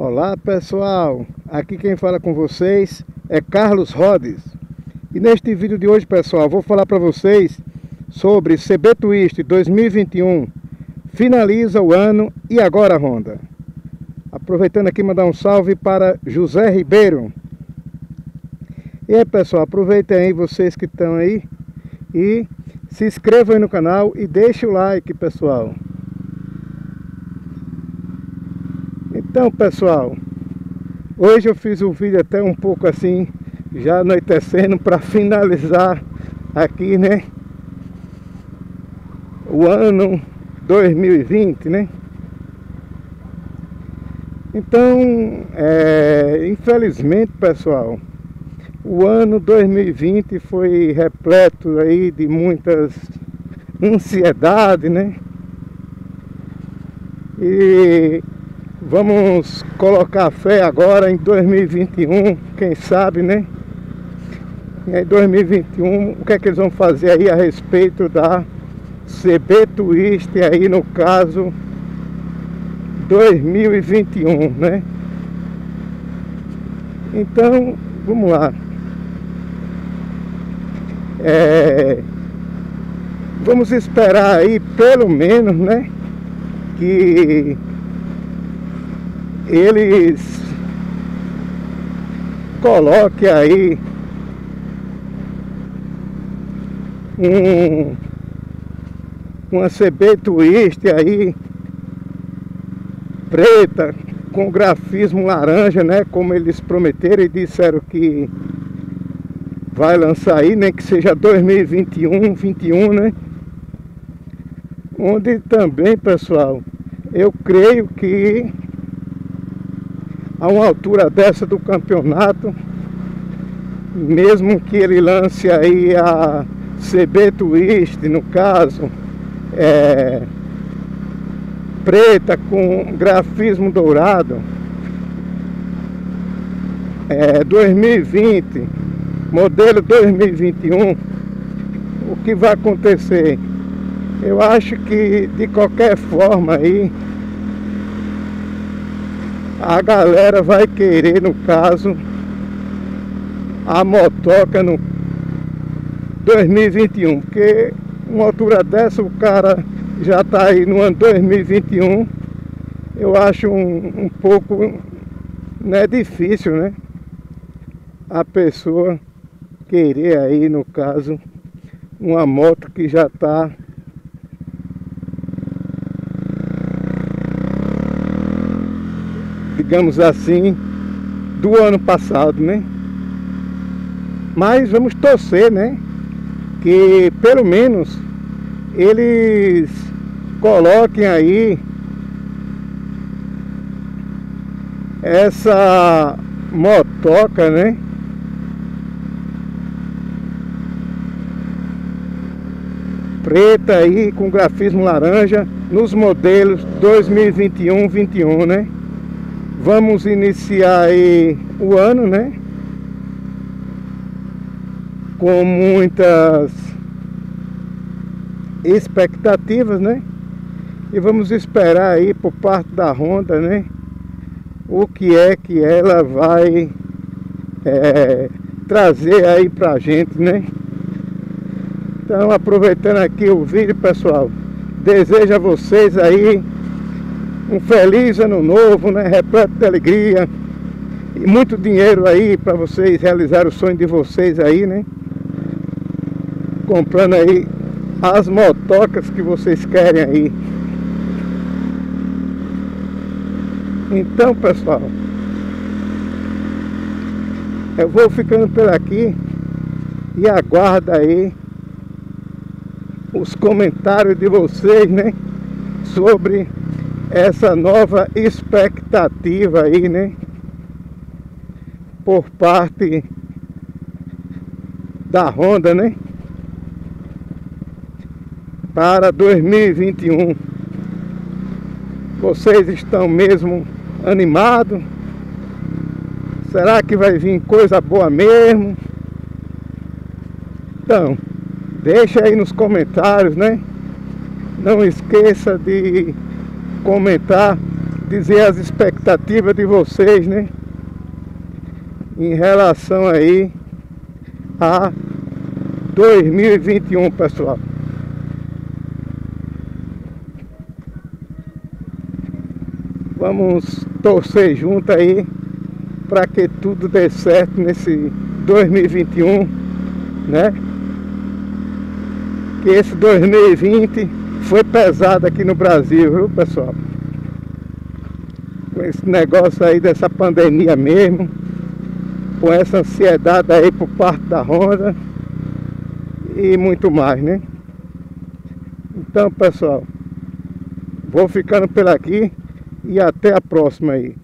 Olá pessoal, aqui quem fala com vocês é Carlos Rodes e neste vídeo de hoje pessoal vou falar para vocês sobre CB Twist 2021 finaliza o ano e agora Honda. Aproveitando aqui mandar um salve para José Ribeiro. E aí pessoal aproveitem aí vocês que estão aí e se inscrevam aí no canal e deixem o like pessoal Então pessoal, hoje eu fiz o vídeo até um pouco assim, já anoitecendo para finalizar aqui né, o ano 2020 né. Então, é, infelizmente pessoal, o ano 2020 foi repleto aí de muitas ansiedade, né? E Vamos colocar fé agora em 2021, quem sabe, né? Em 2021, o que é que eles vão fazer aí a respeito da CB Twist aí no caso 2021, né? Então, vamos lá. É, vamos esperar aí pelo menos, né? Que eles coloquem aí um, uma CB Twist aí preta com grafismo laranja, né? Como eles prometeram e disseram que vai lançar aí, nem né, que seja 2021, 21, né? Onde também, pessoal, eu creio que a uma altura dessa do campeonato, mesmo que ele lance aí a CB Twist, no caso, é, preta com grafismo dourado, é, 2020, modelo 2021, o que vai acontecer? Eu acho que de qualquer forma aí a galera vai querer, no caso, a motoca no 2021, porque uma altura dessa o cara já está aí no ano 2021, eu acho um, um pouco né, difícil, né? A pessoa querer aí, no caso, uma moto que já está digamos assim, do ano passado, né? Mas vamos torcer, né? Que pelo menos eles coloquem aí essa motoca, né? Preta aí com grafismo laranja nos modelos 2021-21, né? Vamos iniciar o ano, né? Com muitas expectativas, né? E vamos esperar aí por parte da Honda, né? O que é que ela vai é, trazer aí pra gente, né? Então, aproveitando aqui o vídeo, pessoal, desejo a vocês aí um feliz ano novo, né? Repleto de alegria e muito dinheiro aí para vocês realizar o sonho de vocês aí, né? Comprando aí as motocas que vocês querem aí. Então, pessoal, eu vou ficando por aqui e aguardo aí os comentários de vocês, né? Sobre essa nova expectativa aí, né? Por parte da Honda, né? Para 2021. Vocês estão mesmo animados? Será que vai vir coisa boa mesmo? Então, deixa aí nos comentários, né? Não esqueça de comentar dizer as expectativas de vocês, né? Em relação aí a 2021, pessoal. Vamos torcer junto aí para que tudo dê certo nesse 2021, né? Que esse 2020 foi pesado aqui no Brasil, viu, pessoal? Com esse negócio aí dessa pandemia mesmo, com essa ansiedade aí por parte da Honda e muito mais, né? Então, pessoal, vou ficando por aqui e até a próxima aí.